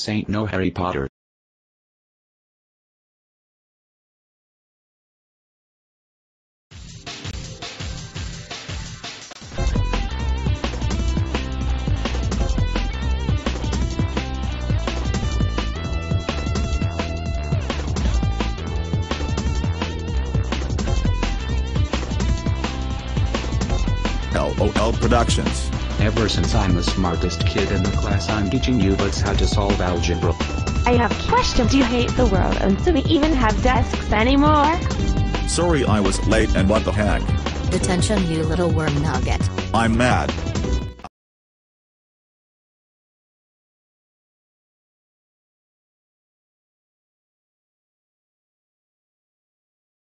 Saint No Harry Potter. LOL Productions. Ever since I'm the smartest kid in the class I'm teaching you butts how to solve algebra. I have questions. You hate the world, and do we even have desks anymore? Sorry I was late and what the heck. Detention you little worm nugget. I'm mad.